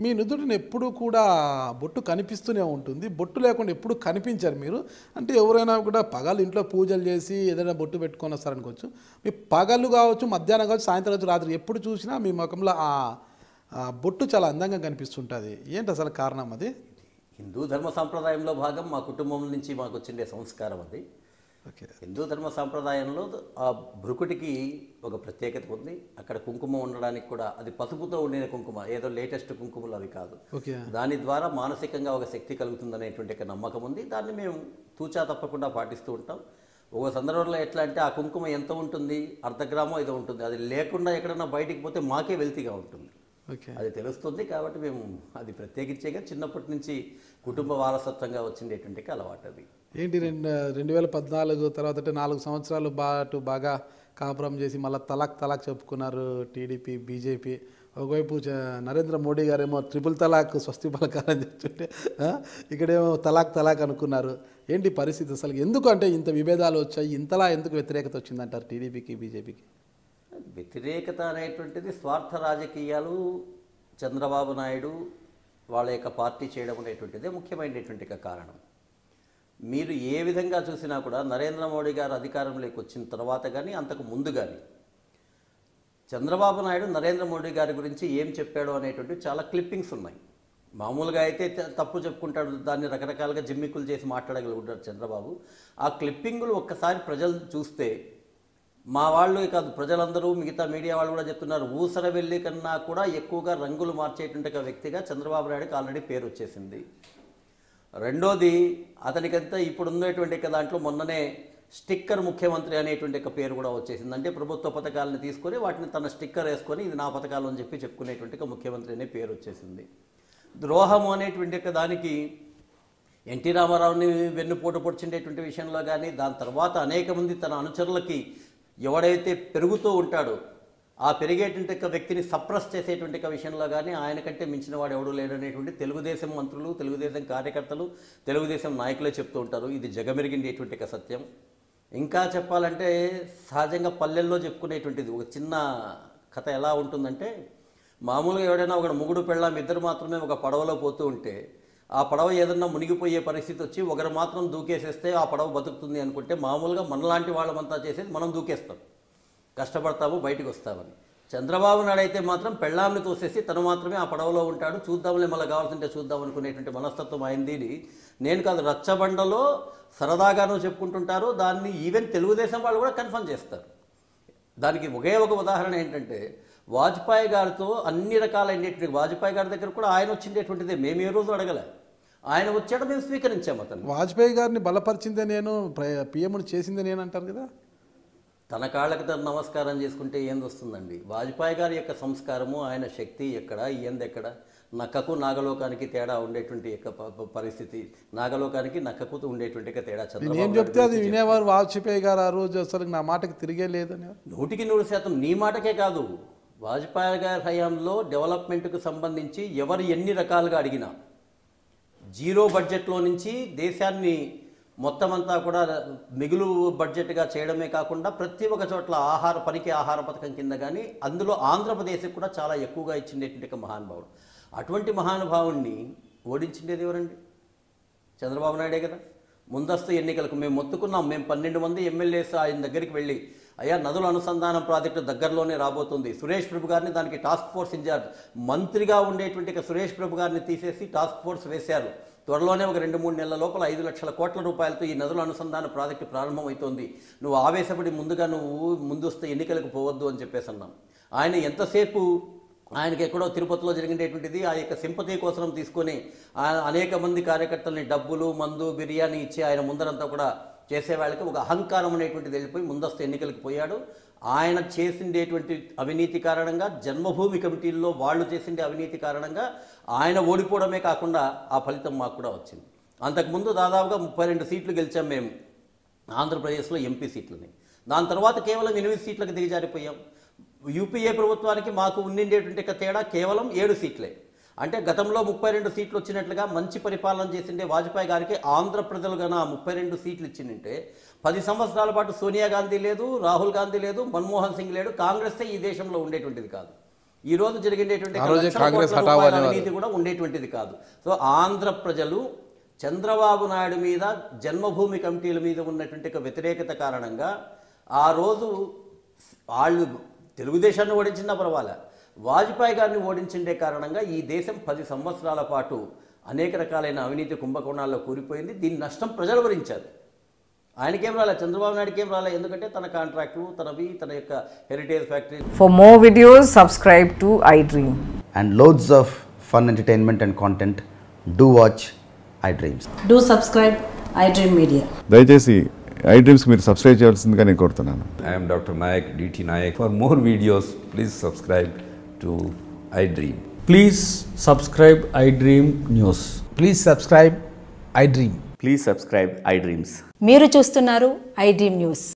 మీ నుదుటిని ఎప్పుడూ కూడా బొట్టు కనిపిస్తూనే ఉంటుంది. బొట్టు లేకుండా ఎప్పుడు కనిపించారు మీరు. అంటే ఎవరైనా కూడా పగలు ఇంట్లో పూజలు చేసి ఏదైనా బొట్టు పెట్టుకొని వస్తారనుకోవచ్చు. మీ పగలు కావచ్చు మధ్యాహ్నం కావచ్చు సాయంత్రం కావచ్చు రాత్రి ఎప్పుడు చూసినా మీ ముఖంలో ఆ బొట్టు చాలా అందంగా కనిపిస్తుంటుంది. ఏంటి అసలు కారణం అది? హిందూ ధర్మ సాంప్రదాయంలో భాగం మా కుటుంబం నుంచి మాకు వచ్చిండే సంస్కారం అది. హిందూ ధర్మ సాంప్రదాయంలో ఆ భృకుటికి ఒక ప్రత్యేకత ఉంది. అక్కడ కుంకుమ ఉండడానికి కూడా అది పసుపుతో ఉండిన కుంకుమ ఏదో లేటెస్ట్ కుంకుమలు అవి కాదు. దాని ద్వారా మానసికంగా ఒక శక్తి కలుగుతుందనేటువంటి ఒక నమ్మకం ఉంది. దాన్ని మేము తూచా తప్పకుండా పాటిస్తూ ఉంటాం. ఒక సందర్భంలో ఎట్లా అంటే ఆ కుంకుమ ఎంత ఉంటుంది అర్ధ గ్రామం ఏదో ఉంటుంది. అది లేకుండా ఎక్కడన్నా బయటికి పోతే మాకే వెల్తీగా ఉంటుంది. అది తెలుస్తుంది కాబట్టి మేము అది ప్రత్యేకించేగా చిన్నప్పటి నుంచి కుటుంబ వారసత్వంగా వచ్చిండేటువంటి అలవాటు అది. ఏంటి రెండు రెండు వేల పద్నాలుగు తర్వాత అంటే నాలుగు సంవత్సరాలు బాటు బాగా కాపురం చేసి మళ్ళీ తలాక్ తలాక్ చెప్పుకున్నారు టీడీపీ బీజేపీ. ఒకవైపు నరేంద్ర మోడీ గారేమో ట్రిపుల్ తలాక్ స్వస్తి పలకాలని చెప్తుంటే ఇక్కడేమో తలాక్ తలాక్ అనుకున్నారు. ఏంటి పరిస్థితి అసలు ఎందుకు అంటే ఇంత విభేదాలు వచ్చాయి? ఇంతలా ఎందుకు వ్యతిరేకత వచ్చిందంటారు టీడీపీకి బీజేపీకి? వ్యతిరేకత అనేటువంటిది స్వార్థ రాజకీయాలు చంద్రబాబు నాయుడు వాళ్ళ యొక్క పార్టీ చేయడం అనేటువంటిదే ముఖ్యమైనటువంటి ఒక కారణం. మీరు ఏ విధంగా చూసినా కూడా నరేంద్ర మోడీ గారు అధికారంలోకి వచ్చిన తర్వాత కానీ అంతకు ముందు కానీ చంద్రబాబు నాయుడు నరేంద్ర మోడీ గారి గురించి ఏం చెప్పాడు అనేటువంటి చాలా క్లిప్పింగ్స్ ఉన్నాయి. మామూలుగా అయితే తప్పు చెప్పుకుంటాడు దాన్ని రకరకాలుగా జిమ్మిక్కులు చేసి మాట్లాడగలుగుతాడు చంద్రబాబు. ఆ క్లిప్పింగులు ఒక్కసారి ప్రజలు చూస్తే మా వాళ్ళు ఇక ప్రజలందరూ మిగతా మీడియా వాళ్ళు కూడా చెప్తున్నారు ఊసర వెళ్ళి కన్నా కూడా ఎక్కువగా రంగులు మార్చేటువంటి ఒక వ్యక్తిగా చంద్రబాబు నాయుడుకి ఆల్రెడీ పేరు వచ్చేసింది. రెండోది అతనికంతా ఇప్పుడు ఉన్నటువంటి దాంట్లో మొన్ననే స్టిక్కర్ ముఖ్యమంత్రి అనేటువంటి ఒక పేరు కూడా వచ్చేసింది. అంటే ప్రభుత్వ పథకాలను తీసుకొని వాటిని తన స్టిక్కర్ వేసుకొని ఇది నా పథకాలు అని చెప్పి చెప్పుకునేటువంటి ముఖ్యమంత్రి అనే పేరు వచ్చేసింది. ద్రోహము అనేటువంటి ఒక దానికి ఎన్టీ రామారావుని వెన్నుపోటు పొడిచిండేటువంటి విషయంలో కానీ దాని తర్వాత అనేక మంది తన అనుచరులకి ఎవడైతే పెరుగుతూ ఉంటాడో ఆ పెరిగేటువంటి వ్యక్తిని సప్రెస్ చేసేటువంటి విషయంలో కానీ ఆయన కంటే మించిన వాడు ఎవడూ లేడనేటువంటి తెలుగుదేశం మంత్రులు తెలుగుదేశం కార్యకర్తలు తెలుగుదేశం నాయకులే చెప్తూ ఉంటారు. ఇది జగమెరిగిండేటువంటి ఒక సత్యం. ఇంకా చెప్పాలంటే సహజంగా పల్లెల్లో చెప్పుకునేటువంటిది. ఒక చిన్న కథ ఎలా ఉంటుందంటే మామూలుగా ఎవడైనా ఒక ముగుడు పెళ్ళాం ఇద్దరు మాత్రమే ఒక పడవలో పోతూ ఉంటే ఆ పడవ ఏదన్నా మునిగిపోయే పరిస్థితి వచ్చి ఒకరు మాత్రం దూకేసేస్తే ఆ పడవ బతుకుతుంది అనుకుంటే మామూలుగా మనలాంటి వాళ్ళమంతా చేసేది మనం దూకేస్తాం. కష్టపడతాము బయటకు వస్తామని. చంద్రబాబు నాయుడు అయితే మాత్రం పెళ్ళాంని తోసేసి తను మాత్రమే ఆ పడవలో ఉంటాడు. చూద్దాంలే మళ్ళీ కావాల్సింటే చూద్దాం అనుకునేటువంటి మనస్తత్వం అయింది నేను కాదు రచ్చబండలో సరదాగానో చెప్పుకుంటుంటారు దాన్ని ఈవెన్ తెలుగుదేశం వాళ్ళు కూడా కన్ఫర్మ్ చేస్తారు. దానికి ఒకే ఒక ఉదాహరణ ఏంటంటే వాజ్పేయి గారితో అన్ని రకాలైనటువంటి వాజ్పేయి గారి దగ్గర కూడా ఆయన వచ్చిండేటువంటిదే. మేము ఏ రోజు అడగలే. ఆయన వచ్చాడు మేము స్వీకరించాము అతను వాజ్పేయి గారిని బలపరిచిందే నేను పిఎంను చేసిందే నేను అంటారు కదా? తన కాళ్ళకి తను నమస్కారం చేసుకుంటే ఏంది వస్తుందండి? వాజ్పేయి గారి యొక్క సంస్కారము ఆయన శక్తి ఎక్కడ ఏంది ఎక్కడ? నక్కకు నాగలోకానికి తేడా ఉండేటువంటి యొక్క పరిస్థితి నాగలోకానికి నక్కకు ఉండేటువంటి యొక్క తేడా నేను చంద్రబాబు ఏం నాయుడు చెప్తే అది వినేవారు వాజ్పేయి గారు ఆ రోజు అసలు నా మాటకి తిరిగే లేదని. నూటికి నూరు శాతం నీ మాటకే కాదు. వాజ్పేయి గారి హయాంలో డెవలప్మెంట్కు సంబంధించి ఎవరు ఎన్ని రకాలుగా అడిగినా జీరో బడ్జెట్లో నుంచి దేశాన్ని మొత్తం అంతా కూడా మిగులు బడ్జెట్గా చేయడమే కాకుండా ప్రతి ఒక్క చోట్ల ఆహార పనికి ఆహార పథకం కింద కానీ అందులో ఆంధ్రప్రదేశ్కి కూడా చాలా ఎక్కువగా ఇచ్చిండేటువంటి మహానుభావుడు. అటువంటి మహానుభావుణ్ణి ఓడించిండేది ఎవరండి? చంద్రబాబు నాయుడే కదా. ముందస్తు ఎన్నికలకు మేము మొత్తుకున్నాం. మేము పన్నెండు మంది ఎమ్మెల్యేస్ ఆయన దగ్గరికి వెళ్ళి అయ్యా నదుల అనుసంధానం ప్రాజెక్టు దగ్గరలోనే రాబోతుంది. సురేష్ ప్రభు గారిని దానికి టాస్క్ ఫోర్స్ ఇన్ఛార్జ్ మంత్రిగా ఉండేటువంటి సురేష్ ప్రభు గారిని తీసేసి టాస్క్ ఫోర్స్ వేశారు. త్వరలోనే ఒక రెండు మూడు నెలల లోపల ఐదు లక్షల కోట్ల రూపాయలతో ఈ నదుల అనుసంధాన ప్రాజెక్టు ప్రారంభమవుతోంది. నువ్వు ఆవేశపడి ముందుగా నువ్వు ముందస్తు ఎన్నికలకు పోవద్దు అని చెప్పేసి అన్నాం. ఆయన ఎంతసేపు ఆయనకి ఎక్కడో తిరుపతిలో జరిగినటువంటిది ఆ యొక్క సింపతి కోసం తీసుకొని అనేక మంది కార్యకర్తల్ని డబ్బులు మందు బిర్యానీ ఇచ్చి ఆయన ముందరంతా కూడా చేసేవాళ్ళకి ఒక అహంకారం అనేటువంటిది వెళ్ళిపోయి ముందస్తు ఎన్నికలకు పోయాడు. ఆయన చేసిండేటువంటి అవినీతి కారణంగా జన్మభూమి కమిటీల్లో వాళ్ళు చేసిండే అవినీతి కారణంగా ఆయన ఓడిపోవడమే కాకుండా ఆ ఫలితం మాకు కూడా వచ్చింది. అంతకుముందు దాదాపుగా ముప్పై రెండు సీట్లు గెలిచాం మేము ఆంధ్రప్రదేశ్లో ఎంపీ సీట్లని. దాని తర్వాత కేవలం ఎనిమిది సీట్లకు దిగజారిపోయాం. యూపీఏ ప్రభుత్వానికి మాకు ఉండిండేటువంటి తేడా కేవలం ఏడు సీట్లే. అంటే గతంలో ముప్పై రెండు సీట్లు వచ్చినట్లుగా మంచి పరిపాలన చేసిండే వాజ్పేయి గారికి ఆంధ్ర ప్రజలు గన ముప్పై రెండు సీట్లు ఇచ్చిందంటే పది సంవత్సరాల పాటు సోనియా గాంధీ లేదు రాహుల్ గాంధీ లేదు మన్మోహన్ సింగ్ లేడు. కాంగ్రెసే ఈ దేశంలో ఉండేటువంటిది కాదు. ఈ రోజు అనేవారు. అవినీతి కూడా ఉండేటువంటిది కాదు. సో ఆంధ్ర ప్రజలు చంద్రబాబు నాయుడు మీద జన్మభూమి కమిటీల మీద ఉన్నటువంటి వ్యతిరేకత కారణంగా ఆ రోజు వాళ్ళు తెలుగుదేశాన్ని ఓడించినా పర్వాలే. వాజ్పేయి గారిని ఓడించిండే కారణంగా ఈ దేశం పది సంవత్సరాల పాటు అనేక రకాలైన అవినీతి కుంభకోణాల్లో కూరిపోయింది దీని నష్టం ప్రజలు భరించారు. ఆయనకేం రాలే చంద్రబాబు నాయుడుకి ఏం రాలే ఎందుకంటే తన కాంట్రాక్టు తనవి తన యొక్క heritage factory for more videos subscribe to iDream and loads of fun entertainment and content do watch iDreams do subscribe iDream media దయచేసి ఐ డ్రీమ్స్ మీరు సబ్స్క్రైబ్ చేయాల్సిందిగా నేను కోరుతున్నాను. I'm doctor Nayak DT Nayak for more videos please subscribe to iDream. Please subscribe iDream News. Please subscribe iDream. Please subscribe iDreams. మీరు చూస్తున్నారు iDream News.